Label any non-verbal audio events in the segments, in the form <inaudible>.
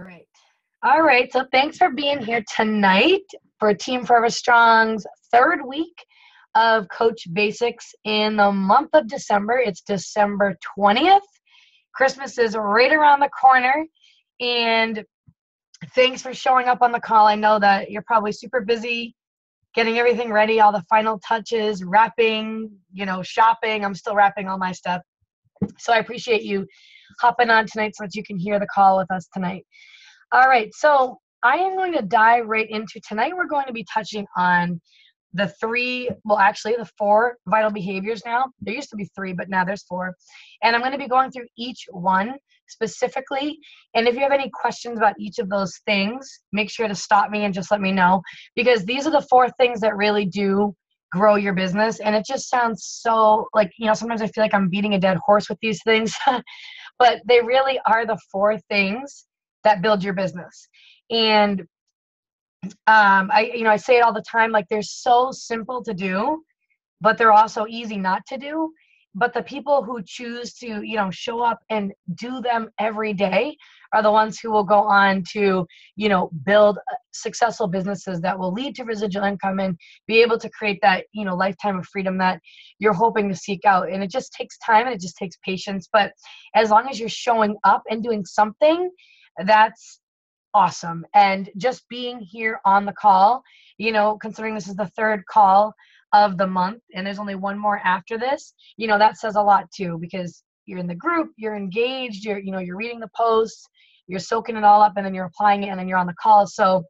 All right. All right. So thanks for being here tonight for Team Forever Strong's third week of Coach Basics in the month of December. It's December 20th. Christmas is right around the corner. And thanks for showing up on the call. I know that you're probably super busy getting everything ready, all the final touches, wrapping, you know, shopping. I'm still wrapping all my stuff. So I appreciate you hopping on tonight so that you can hear the call with us tonight. All right, so I am going to dive right into tonight. We're going to be touching on the three, well, actually, the four vital behaviors now. There used to be three, but now there's four. And I'm going to be going through each one specifically. And if you have any questions about each of those things, make sure to stop me and just let me know because these are the four things that really do grow your business. And it just sounds so like, you know, sometimes I feel like I'm beating a dead horse with these <laughs> things, but they really are the four things that build your business. And um, I, you know, I say it all the time, like they're so simple to do, but they're also easy not to do. But the people who choose to you know show up and do them every day are the ones who will go on to you know build uh, successful businesses that will lead to residual income and be able to create that you know lifetime of freedom that you're hoping to seek out. And it just takes time and it just takes patience. But as long as you're showing up and doing something that's awesome. And just being here on the call you know considering this is the third call of the month and there's only one more after this you know that says a lot too because you're in the group you're engaged you're you know you're reading the posts you're soaking it all up and then you're applying it and then you're on the call. So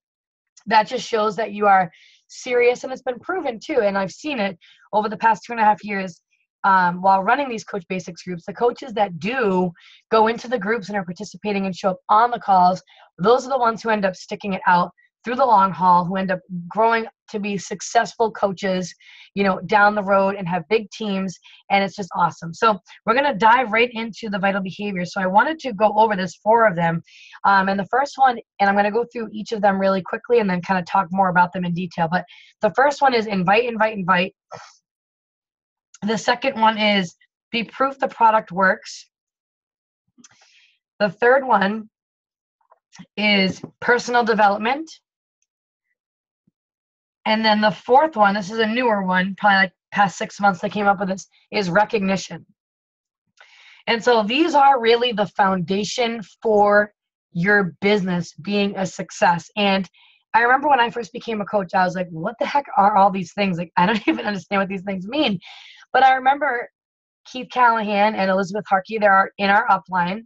that just shows that you are serious and it's been proven too and i've seen it over the past two and a half years um, while running these coach basics groups the coaches that do go into the groups and are participating and show up on the calls those are the ones who end up sticking it out through the long haul who end up growing to be successful coaches you know down the road and have big teams and it's just awesome. So we're going to dive right into the vital behaviors so i wanted to go over this four of them um, and the first one and i'm going to go through each of them really quickly and then kind of talk more about them in detail. But the first one is invite invite invite the second one is be proof the product works the third one is personal development and then the fourth one, this is a newer one, probably like past six months they came up with this, is recognition. And so these are really the foundation for your business being a success. And I remember when I first became a coach, I was like, what the heck are all these things? Like, I don't <laughs> even understand what these things mean. But I remember Keith Callahan and Elizabeth Harkey, they are in our upline.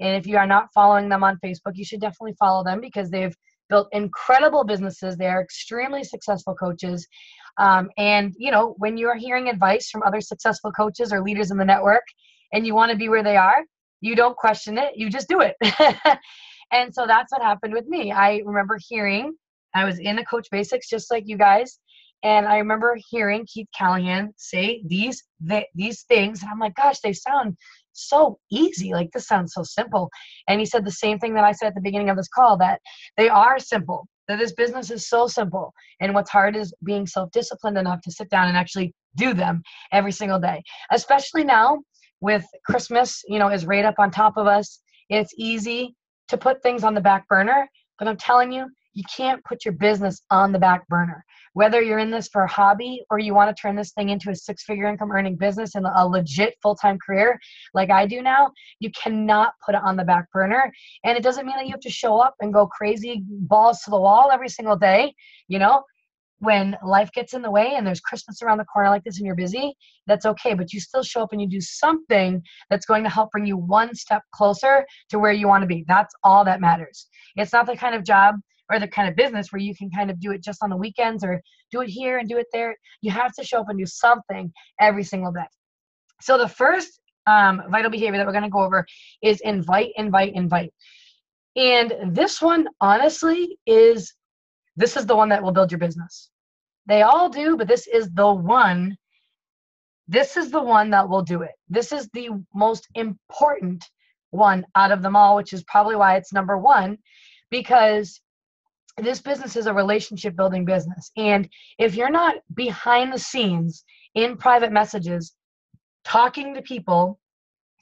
And if you are not following them on Facebook, you should definitely follow them because they've built incredible businesses. They are extremely successful coaches. Um, and, you know, when you're hearing advice from other successful coaches or leaders in the network and you want to be where they are, you don't question it, you just do it. <laughs> and so that's what happened with me. I remember hearing, I was in a coach basics just like you guys. And I remember hearing Keith Callahan say these th- these things, and I'm like, gosh, they sound so easy. Like this sounds so simple. And he said the same thing that I said at the beginning of this call that they are simple, that this business is so simple. And what's hard is being self disciplined enough to sit down and actually do them every single day, especially now with Christmas, you know, is right up on top of us. It's easy to put things on the back burner, but I'm telling you, you can't put your business on the back burner whether you're in this for a hobby or you want to turn this thing into a six figure income earning business and a legit full time career like I do now, you cannot put it on the back burner. And it doesn't mean that you have to show up and go crazy balls to the wall every single day. You know, when life gets in the way and there's Christmas around the corner like this and you're busy, that's okay. But you still show up and you do something that's going to help bring you one step closer to where you want to be. That's all that matters. It's not the kind of job or the kind of business where you can kind of do it just on the weekends or do it here and do it there. You have to show up and do something every single day. So the first um, vital behavior that we're going to go over is invite, invite, invite. And this one, honestly, is this is the one that will build your business. They all do, but this is the one. This is the one that will do it. This is the most important one out of them all, which is probably why it's number one, because this business is a relationship building business. And if you're not behind the scenes in private messages, talking to people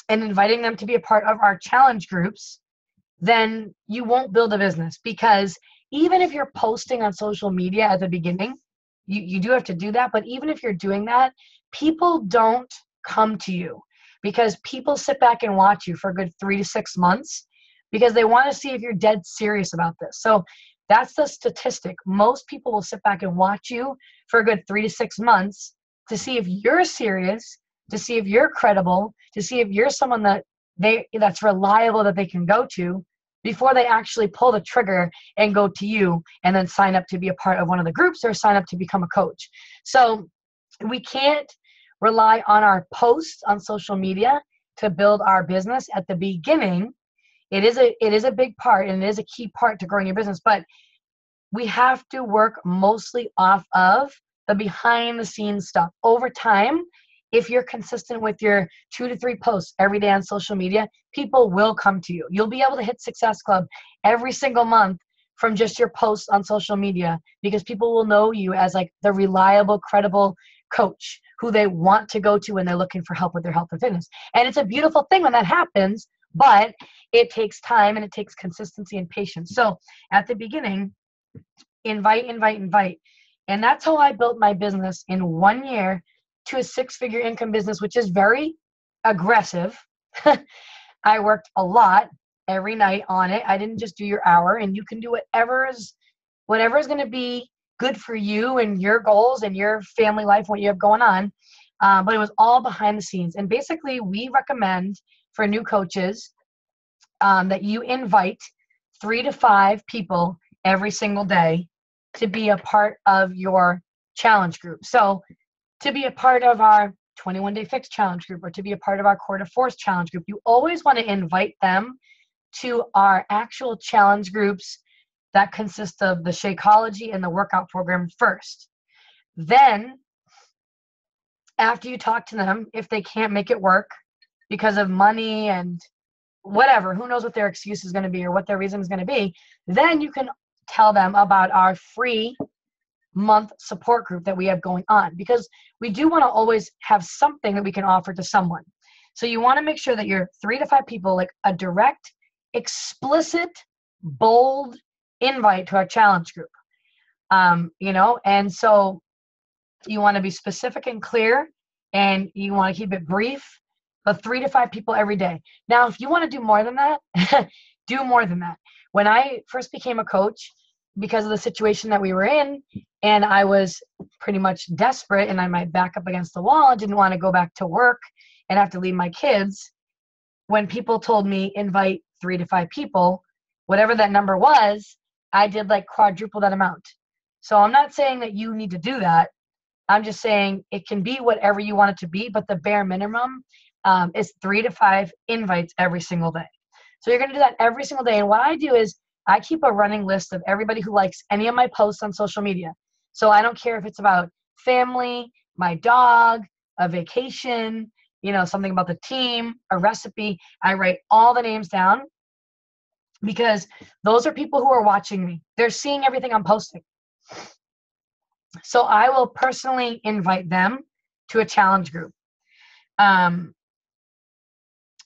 and inviting them to be a part of our challenge groups, then you won't build a business because even if you're posting on social media at the beginning, you, you do have to do that. But even if you're doing that, people don't come to you because people sit back and watch you for a good three to six months because they want to see if you're dead serious about this. So that's the statistic. Most people will sit back and watch you for a good three to six months to see if you're serious, to see if you're credible, to see if you're someone that they that's reliable that they can go to before they actually pull the trigger and go to you and then sign up to be a part of one of the groups or sign up to become a coach. So we can't rely on our posts on social media to build our business at the beginning it is a it is a big part and it is a key part to growing your business but we have to work mostly off of the behind the scenes stuff. Over time if you're consistent with your two to three posts every day on social media people will come to you. You'll be able to hit success club every single month from just your posts on social media because people will know you as like the reliable credible coach who they want to go to when they're looking for help with their health and fitness. And it's a beautiful thing when that happens but it takes time and it takes consistency and patience. So at the beginning, invite, invite, invite. And that's how I built my business in one year to a six figure income business, which is very aggressive. <laughs> I worked a lot every night on it. I didn't just do your hour, and you can do whatever is whatever is going to be good for you and your goals and your family life, what you have going on. Uh, but it was all behind the scenes. And basically, we recommend for new coaches um, that you invite three to five people every single day to be a part of your challenge group. So, to be a part of our 21 day fix challenge group or to be a part of our Core de Force challenge group, you always want to invite them to our actual challenge groups that consist of the Shakeology and the workout program first. Then, after you talk to them, if they can't make it work, because of money and whatever, who knows what their excuse is going to be or what their reason is going to be, then you can tell them about our free month support group that we have going on because we do want to always have something that we can offer to someone. So you want to make sure that you're three to five people, like a direct, explicit, bold invite to our challenge group. Um, you know, and so you want to be specific and clear and you want to keep it brief but three to five people every day. Now, if you want to do more than that, <laughs> do more than that. When I first became a coach, because of the situation that we were in, and I was pretty much desperate and I might back up against the wall, and didn't want to go back to work and have to leave my kids. When people told me invite three to five people, whatever that number was, I did like quadruple that amount. So I'm not saying that you need to do that. I'm just saying it can be whatever you want it to be, but the bare minimum um, is three to five invites every single day. So you're going to do that every single day. And what I do is I keep a running list of everybody who likes any of my posts on social media. So I don't care if it's about family, my dog, a vacation, you know, something about the team, a recipe. I write all the names down because those are people who are watching me. They're seeing everything I'm posting. So I will personally invite them to a challenge group. Um,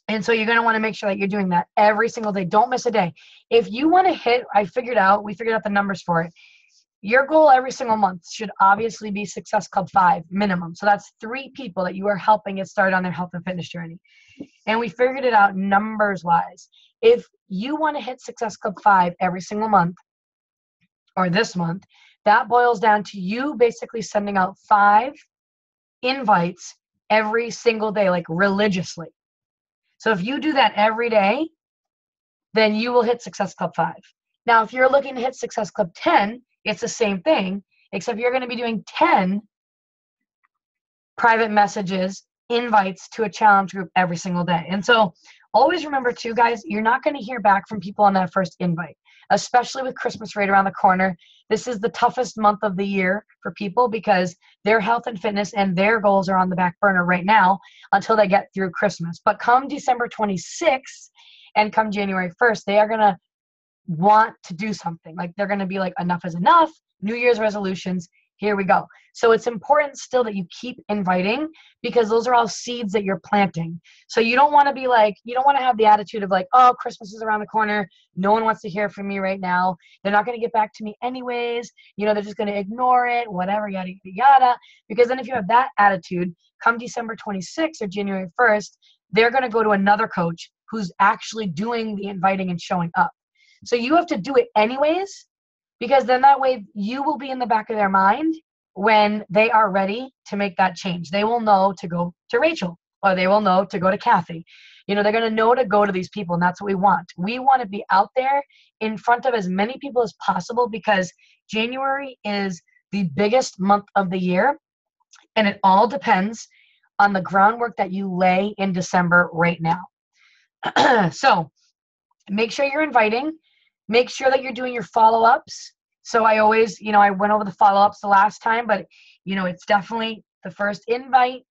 and so you're going to want to make sure that you're doing that every single day. Don't miss a day. If you want to hit, I figured out, we figured out the numbers for it. Your goal every single month should obviously be Success Club 5 minimum. So that's three people that you are helping get started on their health and fitness journey. And we figured it out numbers wise. If you want to hit Success Club 5 every single month or this month, that boils down to you basically sending out five invites every single day, like religiously. So if you do that every day, then you will hit Success Club 5. Now, if you're looking to hit Success Club 10, it's the same thing, except you're going to be doing 10 private messages, invites to a challenge group every single day. And so always remember, too, guys, you're not going to hear back from people on that first invite especially with Christmas right around the corner. This is the toughest month of the year for people because their health and fitness and their goals are on the back burner right now until they get through Christmas. But come December 26th and come January 1st, they are going to want to do something. Like they're going to be like, enough is enough, New Year's resolutions. Here we go. So it's important still that you keep inviting because those are all seeds that you're planting. So you don't want to be like, you don't want to have the attitude of like, oh, Christmas is around the corner. No one wants to hear from me right now. They're not going to get back to me anyways. You know, they're just going to ignore it, whatever, yada, yada, yada. Because then if you have that attitude, come December 26th or January 1st, they're going to go to another coach who's actually doing the inviting and showing up. So you have to do it anyways because then that way you will be in the back of their mind when they are ready to make that change. They will know to go to Rachel or they will know to go to Kathi. You know, they're going to know to go to these people, and that's what we want. We want to be out there in front of as many people as possible because January is the biggest month of the year, and it all depends on the groundwork that you lay in December right now. <clears throat> so make sure you're inviting make sure that you're doing your follow-ups. So i always you know i went over the follow-ups the last time but you know it's definitely the first invite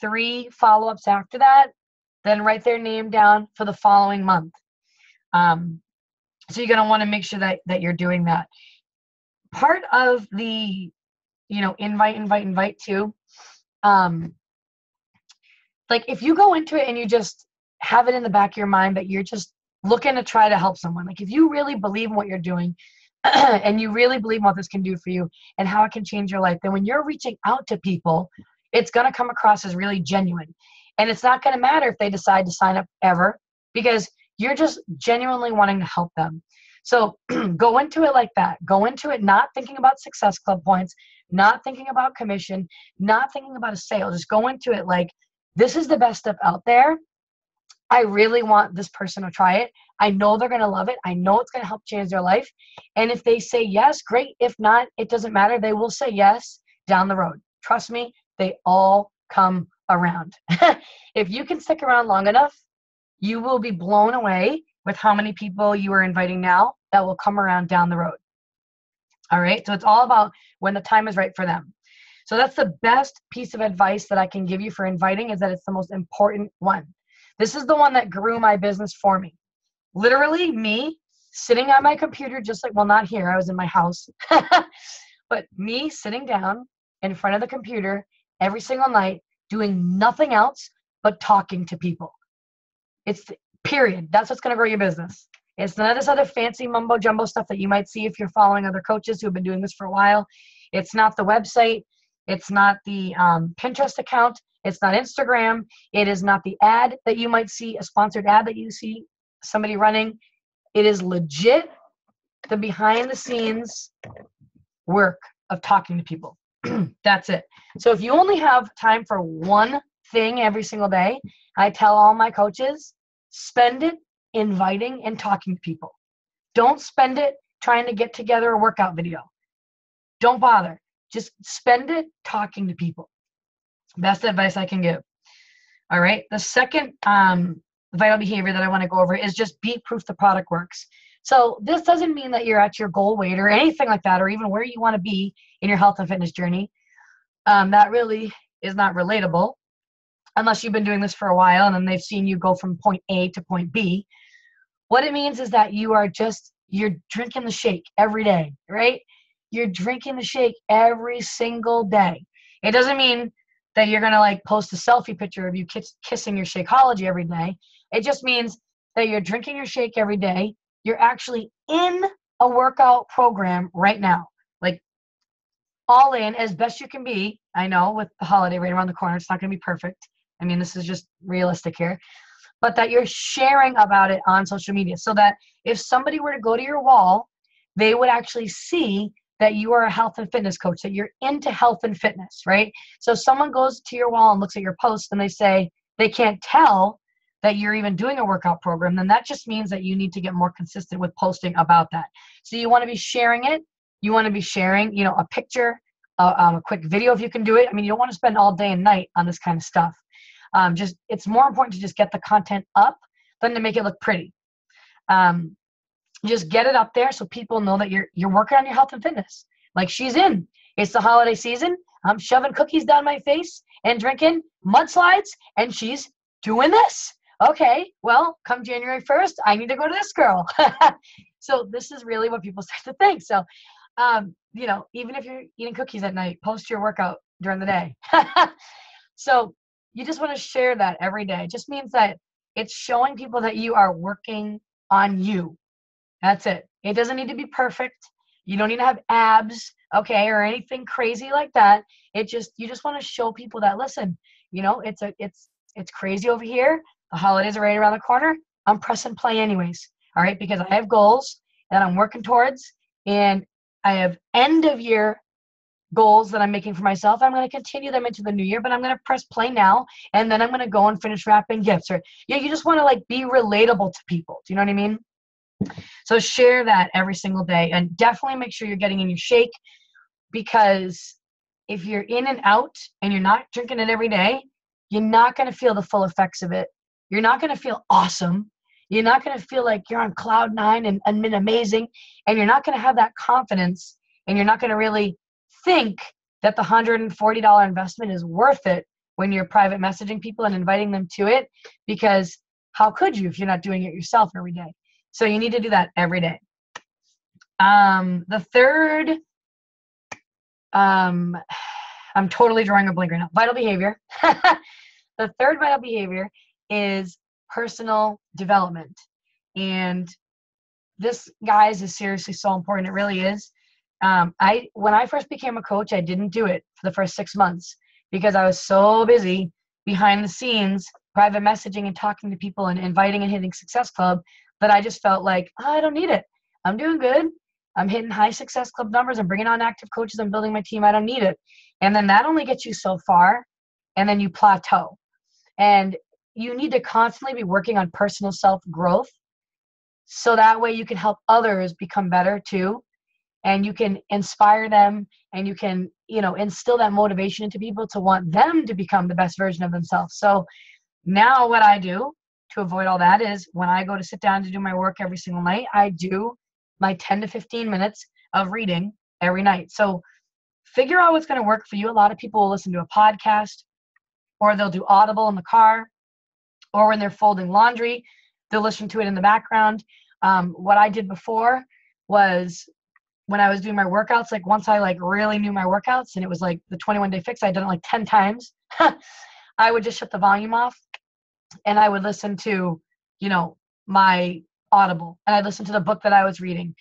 three follow-ups after that then write their name down for the following month. Um, so you're going to want to make sure that that you're doing that. Part of the you know invite invite invite too um like if you go into it and you just have it in the back of your mind that you're just looking to try to help someone. Like if you really believe in what you're doing <clears throat> and you really believe what this can do for you and how it can change your life, then when you're reaching out to people, it's going to come across as really genuine. And it's not going to matter if they decide to sign up ever because you're just genuinely wanting to help them. So <clears throat> go into it like that. Go into it not thinking about success club points, not thinking about commission, not thinking about a sale. Just go into it like this is the best stuff out there I really want this person to try it. I know they're going to love it. I know it's going to help change their life. And if they say yes, great. If not, it doesn't matter. They will say yes down the road. Trust me, they all come around. <laughs> if you can stick around long enough, you will be blown away with how many people you are inviting now that will come around down the road. All right. So it's all about when the time is right for them. So that's the best piece of advice that I can give you for inviting is that it's the most important one. This is the one that grew my business for me. Literally, me sitting on my computer, just like, well, not here, I was in my house, <laughs> but me sitting down in front of the computer every single night, doing nothing else but talking to people. It's period. That's what's going to grow your business. It's none of this other fancy mumbo jumbo stuff that you might see if you're following other coaches who have been doing this for a while. It's not the website. It's not the um, Pinterest account. It's not Instagram. It is not the ad that you might see, a sponsored ad that you see somebody running. It is legit the behind the scenes work of talking to people. <clears throat> That's it. So if you only have time for one thing every single day, I tell all my coaches spend it inviting and talking to people. Don't spend it trying to get together a workout video. Don't bother. Just spend it talking to people. Best advice I can give. All right. The second um, vital behavior that I want to go over is just be proof the product works. So this doesn't mean that you're at your goal weight or anything like that, or even where you want to be in your health and fitness journey. Um, that really is not relatable unless you've been doing this for a while and then they've seen you go from point A to point B. What it means is that you are just you're drinking the shake every day, right? You're drinking the shake every single day. It doesn't mean that you're going to like post a selfie picture of you kiss, kissing your Shakeology every day. It just means that you're drinking your shake every day. You're actually in a workout program right now. Like all in as best you can be. I know with the holiday right around the corner, it's not going to be perfect. I mean, this is just realistic here. But that you're sharing about it on social media so that if somebody were to go to your wall, they would actually see that you are a health and fitness coach, that you're into health and fitness, right? So someone goes to your wall and looks at your post and they say they can't tell that you're even doing a workout program, then that just means that you need to get more consistent with posting about that. So you want to be sharing it. You want to be sharing, you know, a picture, uh, um, a quick video if you can do it. I mean, you don't want to spend all day and night on this kind of stuff. Um, just it's more important to just get the content up than to make it look pretty. Um, just get it up there so people know that you're you're working on your health and fitness. Like she's in. It's the holiday season. I'm shoving cookies down my face and drinking mudslides, and she's doing this. Okay, well, come January 1st, I need to go to this girl. <laughs> so this is really what people <laughs> start to think. So um, you know, even if you're eating cookies at night, post your workout during the day. <laughs> so you just want to share that every day. It just means that it's showing people that you are working on you. That's it. It doesn't need to be perfect. You don't need to have abs, okay, or anything crazy like that. It just you just want to show people that listen, you know, it's a it's it's crazy over here. The holidays are right around the corner. I'm pressing play anyways. All right, because I have goals that I'm working towards and I have end of year goals that I'm making for myself. I'm going to continue them into the new year, but I'm going to press play now and then I'm going to go and finish wrapping gifts or yeah, you just want to like be relatable to people. Do you know what I mean? So share that every single day and definitely make sure you're getting in your shake because if you're in and out and you're not drinking it every day, you're not going to feel the full effects of it. You're not going to feel awesome. You're not going to feel like you're on cloud nine and, and amazing. And you're not going to have that confidence and you're not going to really think that the $140 investment is worth it when you're private messaging people and inviting them to it because how could you if you're not doing it yourself every day? So you need to do that every day. Um, the third, um, I'm totally drawing a blank right now. Vital behavior. <laughs> the third vital behavior is personal development. And this, guys, is seriously so important. It really is. Um, I when I first became a coach, I didn't do it for the first six months because I was so busy behind the scenes, private messaging and talking to people and inviting and hitting Success Club that I just felt like oh, I don't need it. I'm doing good. I'm hitting high Success Club numbers. I'm bringing on active coaches. I'm building my team. I don't need it. And then that only gets you so far, and then you plateau. And you need to constantly be working on personal self growth so that way you can help others become better too and you can inspire them and you can you know instill that motivation into people to want them to become the best version of themselves so now what i do to avoid all that is when i go to sit down to do my work every single night i do my 10 to 15 minutes of reading every night so figure out what's going to work for you a lot of people will listen to a podcast or they'll do audible in the car or when they're folding laundry they'll listen to it in the background um, what i did before was when I was doing my workouts, like once I like really knew my workouts and it was like the 21 day fix, I'd done it like 10 times. <laughs> I would just shut the volume off and I would listen to, you know, my audible and I'd listen to the book that I was reading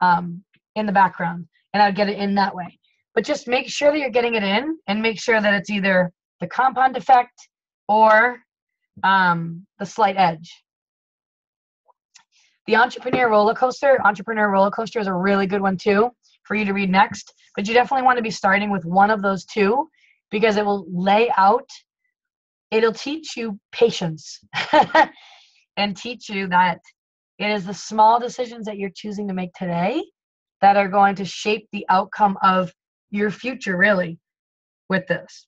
um, in the background and I'd get it in that way. But just make sure that you're getting it in and make sure that it's either the compound effect or um, the slight edge the Entrepreneur Roller Coaster, Entrepreneur Roller Coaster is a really good one too for you to read next. But you definitely want to be starting with one of those two because it will lay out, it'll teach you patience <laughs> and teach you that it is the small decisions that you're choosing to make today that are going to shape the outcome of your future, really, with this.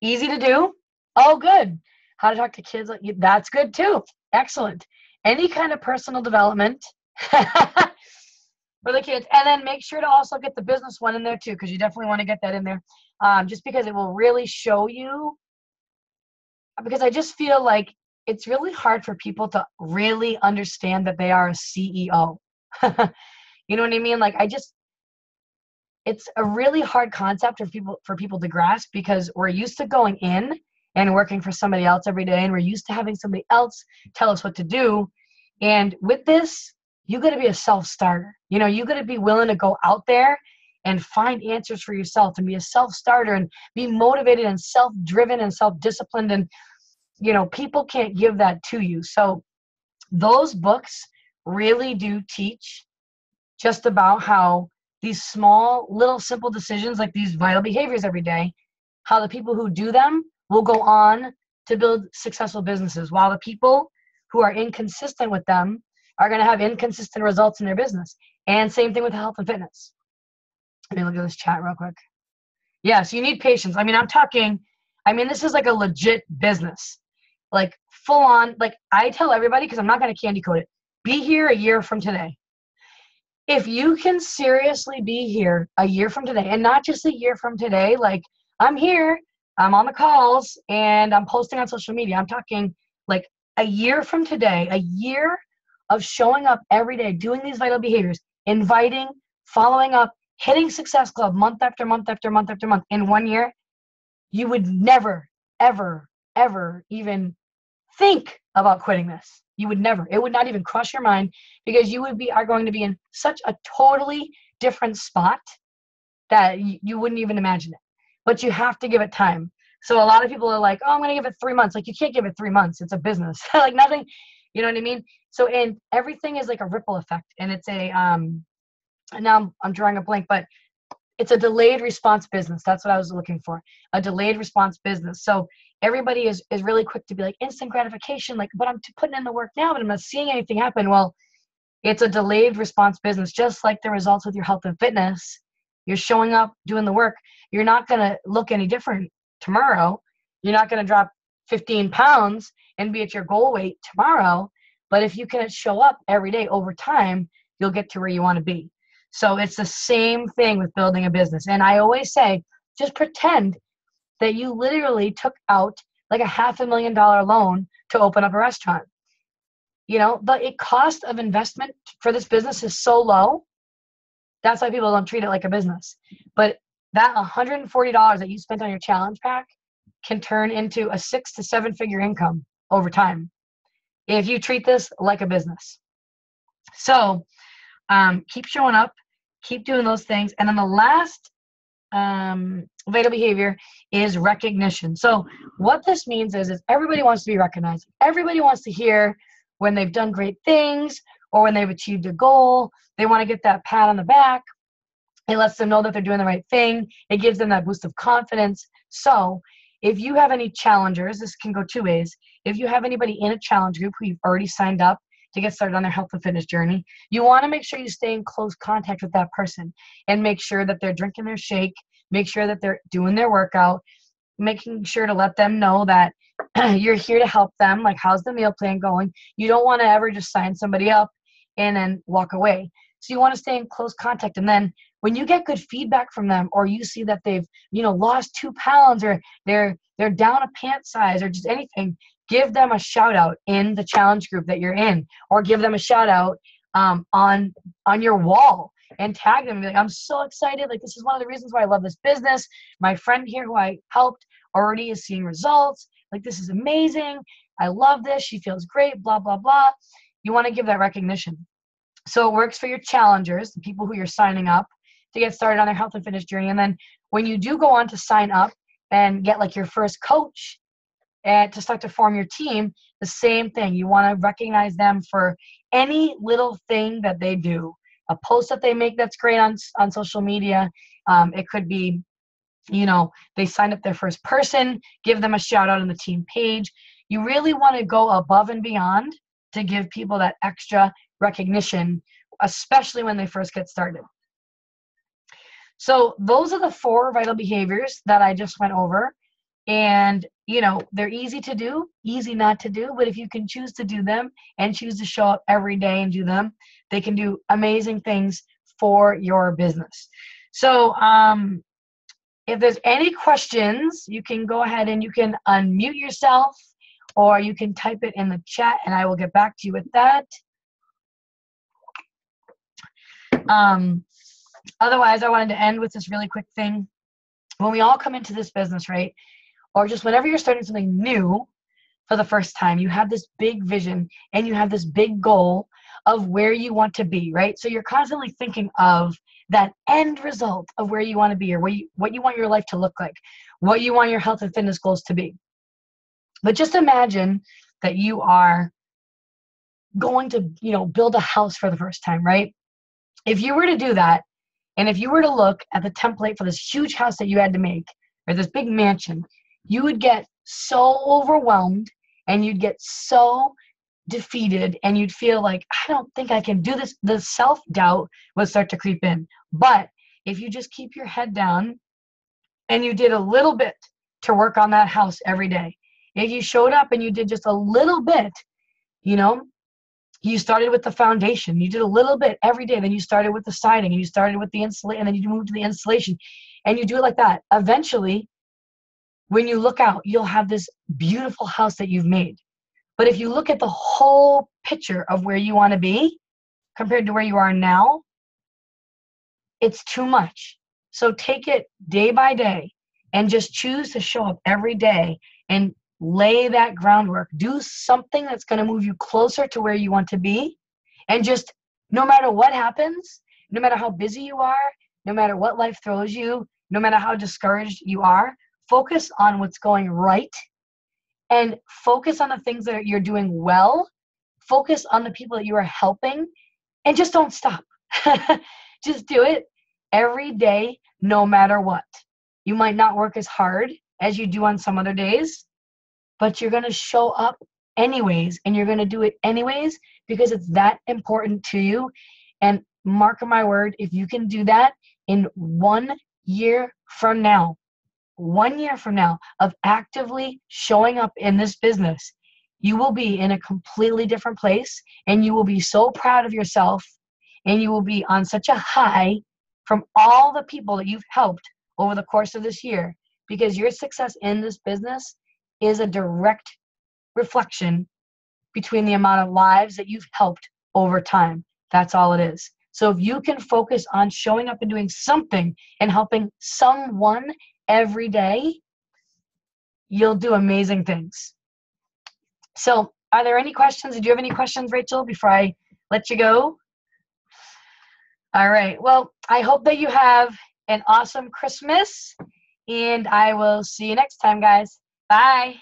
Easy to do. Oh, good. How to talk to kids. That's good too. Excellent any kind of personal development <laughs> for the kids. And then make sure to also get the business one in there too, because you definitely want to get that in there. Um, just because it will really show you. Because I just feel like it's really hard for people to really understand that they are a CEO. <laughs> you know what I mean? Like I just it's a really hard concept for people for people to grasp because we're used to going in and working for somebody else every day and we're used to having somebody else tell us what to do and with this you got to be a self-starter. You know you got to be willing to go out there and find answers for yourself and be a self-starter and be motivated and self-driven and self-disciplined and you know people can't give that to you. So those books really do teach just about how these small little simple decisions like these vital behaviors every day how the people who do them will go on to build successful businesses, while the people who are inconsistent with them are going to have inconsistent results in their business. And same thing with health and fitness. Let me look at this chat real quick. Yes, you need patience. I mean, I'm talking, I mean, this is like a legit business. Like full on, like I tell everybody, because I'm not going to candy coat it, be here a year from today. If you can seriously be here a year from today, and not just a year from today, like I'm here I'm on the calls and I'm posting on social media. I'm talking like a year from today, a year of showing up every day, doing these vital behaviors, inviting following up, hitting Success Club month after month after month after month in one year, you would never, ever, ever even think about quitting this. You would never. It would not even cross your mind because you would be are going to be in such a totally different spot that you, wouldn't even imagine it. But you have to give it time. So a lot of people are like, "Oh, I'm going to give it 3 months." Like you can't give it 3 months. It's a business. <laughs> like nothing, you know what I mean? So and everything is like a ripple effect and it's a um now I'm, I'm drawing a blank, but it's a delayed response business. That's what I was looking for. A delayed response business. So everybody is is really quick to be like instant gratification, like, but I'm putting in the work now, but I'm not seeing anything happen. Well, it's a delayed response business, just like the results with your health and fitness. You're showing up, doing the work. You're not gonna look any different tomorrow. You're not gonna drop 15 pounds and be at your goal weight tomorrow. But if you can show up every day over time, you'll get to where you want to be. So it's the same thing with building a business. And I always say, just pretend that you literally took out like a half a million dollar loan to open up a restaurant. You know, the cost of investment for this business is so low. That's why people don't treat it like a business. But that $140 that you spent on your challenge pack can turn into a six to seven figure income over time if you treat this like a business. So um, keep showing up, keep doing those things. And then the last um, vital behavior is recognition. So what this means is, is everybody wants to be recognized. Everybody wants to hear when they've done great things or when they've achieved a goal. They want to get that pat on the back. It lets them know that they're doing the right thing. It gives them that boost of confidence. So if you have any challengers, this can go two ways. If you have anybody in a challenge group who you've already signed up to get started on their health and fitness journey, you want to make sure you stay in close contact with that person and make sure that they're drinking their shake, make sure that they're doing their workout, making sure to let them know that <clears throat> you're here to help them. Like, how's the meal plan going? You don't want to ever just sign somebody up and then walk away. So you want to stay in close contact. And then when you get good feedback from them or you see that they've, you know, lost two pounds or they're they're down a pant size or just anything, give them a shout out in the challenge group that you're in or give them a shout out um, on on your wall and tag them and be like i'm so excited. Like this is one of the reasons why i love this business. My friend here who i helped already is seeing results. Like this is amazing. I love this. She feels great blah blah blah. You want to give that recognition. So it works for your challengers the people who you're signing up to get started on their health and fitness journey and then when you do go on to sign up and get like your first coach and to start to form your team, the same thing. You want to recognize them for any little thing that they do. A post that they make that's great on on social media. Um, it could be, you know, they signed up their first person. Give them a shout out on the team page. You really want to go above and beyond to give people that extra recognition, especially when they first get started. So those are the four vital behaviors that I just went over. And you know they're easy to do easy not to do but if you can choose to do them and choose to show up every day and do them they can do amazing things for your business. So um, if there's any questions you can go ahead and you can unmute yourself or you can type it in the chat and i will get back to you with that. Um, otherwise i wanted to end with this really quick thing when we all come into this business right or just whenever you're starting something new for the first time, you have this big vision and you have this big goal of where you want to be, right? So you're constantly thinking of that end result of where you want to be or what you, what you want your life to look like, what you want your health and fitness goals to be. But just imagine that you are going to, you know, build a house for the first time, right? If you were to do that, and if you were to look at the template for this huge house that you had to make, or this big mansion, you would get so overwhelmed and you'd get so defeated and you'd feel like i don't think i can do this. The self-doubt would start to creep in. But if you just keep your head down and you did a little bit to work on that house every day if you showed up and you did just a little bit you know you started with the foundation you did a little bit every day then you started with the siding and you started with the insulation and then you moved to the insulation and you do it like that eventually when you look out, you'll have this beautiful house that you've made. But if you look at the whole picture of where you want to be compared to where you are now, it's too much. So take it day by day and just choose to show up every day and lay that groundwork. Do something that's going to move you closer to where you want to be. And just no matter what happens, no matter how busy you are, no matter what life throws you, no matter how discouraged you are, focus on what's going right and focus on the things that you're doing well. Focus on the people that you are helping and just don't stop. <laughs> just do it every day, no matter what. You might not work as hard as you do on some other days, but you're going to show up anyways and you're going to do it anyways because it's that important to you. And mark my word, if you can do that in one year from now, one year from now of actively showing up in this business, you will be in a completely different place and you will be so proud of yourself and you will be on such a high from all the people that you've helped over the course of this year because your success in this business is a direct reflection between the amount of lives that you've helped over time. That's all it is. So if you can focus on showing up and doing something and helping someone every day, you'll do amazing things. So, are there any questions? Do you have any questions, Rachel, before I let you go? All right. Well, I hope that you have an awesome Christmas, and I will see you next time, guys. Bye.